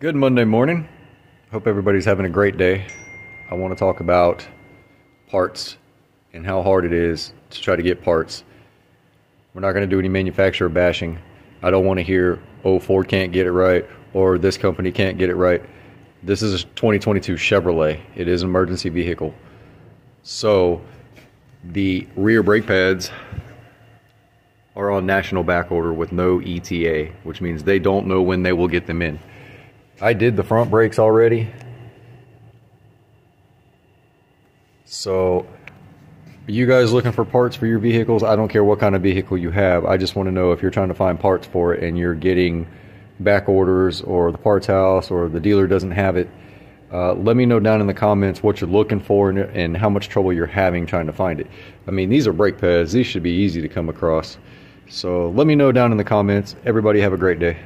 Good Monday morning. Hope everybody's having a great day. I want to talk about parts and how hard it is to try to get parts. We're not going to do any manufacturer bashing. I don't want to hear, oh, Ford can't get it right or this company can't get it right. This is a 2022 Chevrolet. It is an emergency vehicle. So the rear brake pads are on national back order with no ETA, which means they don't know when they will get them in. I did the front brakes already. So, you guys looking for parts for your vehicles? I don't care what kind of vehicle you have. I just want to know if you're trying to find parts for it and you're getting back orders or the parts house or the dealer doesn't have it. Uh, let me know down in the comments what you're looking for and, and how much trouble you're having trying to find it. I mean, these are brake pads. These should be easy to come across. So let me know down in the comments. Everybody have a great day.